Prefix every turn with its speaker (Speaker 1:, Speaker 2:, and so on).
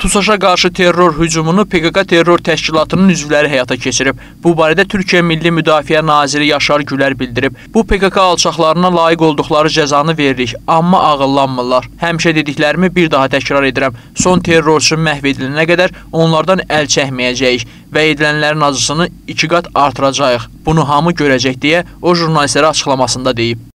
Speaker 1: TUSAŞa qarşı terror hücumunu PKK terror təşkilatının üzvləri həyata keçirib. Bu barədə Türkiyə Milli Müdafiə Naziri Yaşar Gülər bildirib. Bu PKK alçaqlarına layiq olduqları cəzanı veririk, amma ağıllanmırlar. Həmişə dediklərimi bir daha təkrar edirəm. Son terrorçu məhv edilənə qədər onlardan əl çəkməyəcəyik və edilənlərin acısını iki qat artıracağıq. Bunu hamı görəcək deyə o jurnalistlərə açıqlamasında deyib.